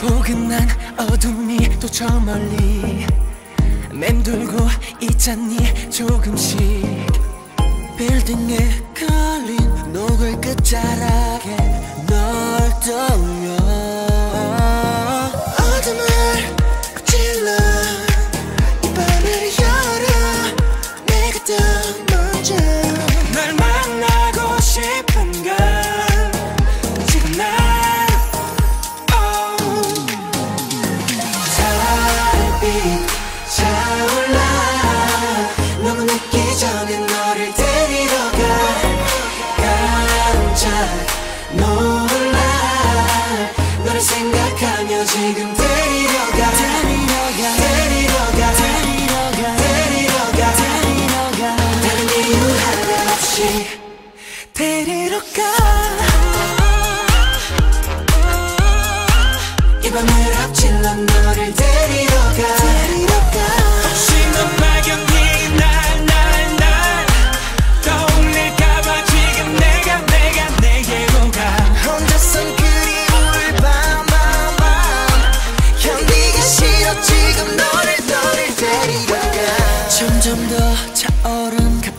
포근한 어둠이 또 저 멀리 맴돌고 있잖니 조금씩 빌딩에 걸린 노을 끝자락에 생각하며 지금 데리러 가 데리러 가 데리러 가 데리러 가 데리러 가 데리러 가. 다른 이유 하나 없이 데리러 가 이 밤을 앞질러 너를 데리러 가 데리러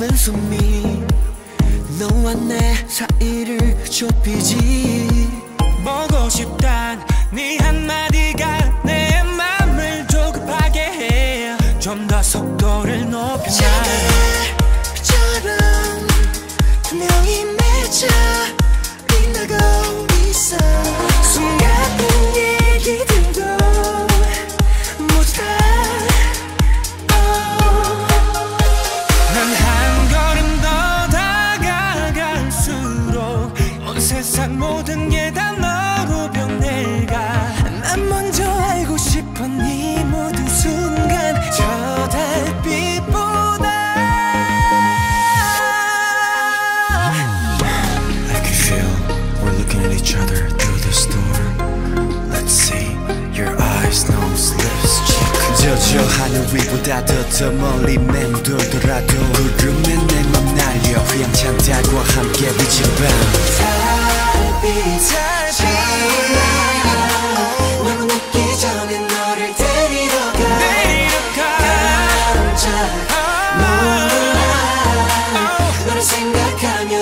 가쁜 숨이 너와 내 사이를 좁히지. 보고 싶단 네 한마디 세상 모든 게 다 너로 변해가 난 먼저 알고 싶은 이 모든 순간 저 달빛보다 I can feel we're looking at each other through the storm. Let's see your eyes, nose, lips, cheek. 그저 저 하늘 위보다 더더 멀리 맴돌더라도 구름에 내맘 날려 휘황찬 달과 함께 비친 밤.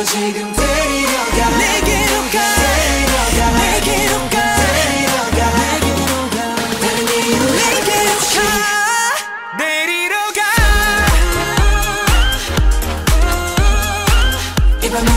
지금 데리러 가. 내게로 가. 데리러 가. 내게로 가. 데리러 가. 내게로 가. 다른 이유 내게로 가. 데리러 가 이 밤을